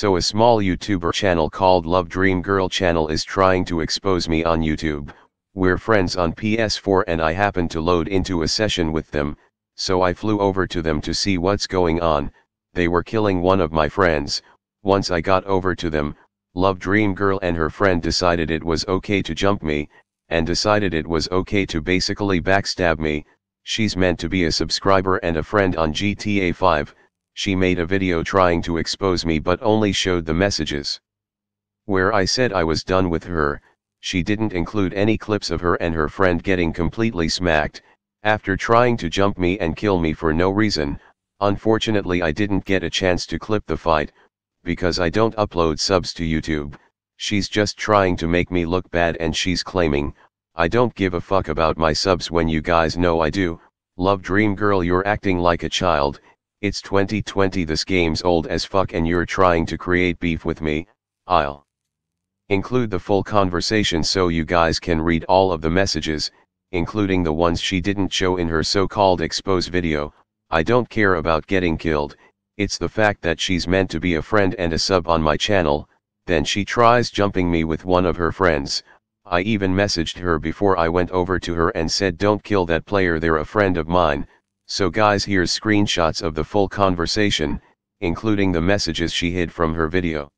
So a small YouTuber channel called Love Dream Girl channel is trying to expose me on YouTube. We're friends on PS4 and I happened to load into a session with them, so I flew over to them to see what's going on, they were killing one of my friends, once I got over to them, Love Dream Girl and her friend decided it was okay to jump me, and decided it was okay to basically backstab me, she's meant to be a subscriber and a friend on GTA 5, she made a video trying to expose me but only showed the messages. Where I said I was done with her, she didn't include any clips of her and her friend getting completely smacked, after trying to jump me and kill me for no reason, unfortunately I didn't get a chance to clip the fight, because I don't upload subs to YouTube, she's just trying to make me look bad and she's claiming, I don't give a fuck about my subs when you guys know I do, love dream girl you're acting like a child, it's 2020 this game's old as fuck and you're trying to create beef with me, I'll include the full conversation so you guys can read all of the messages, including the ones she didn't show in her so-called expose video, I don't care about getting killed, it's the fact that she's meant to be a friend and a sub on my channel, then she tries jumping me with one of her friends, I even messaged her before I went over to her and said don't kill that player they're a friend of mine, so guys here's screenshots of the full conversation, including the messages she hid from her video.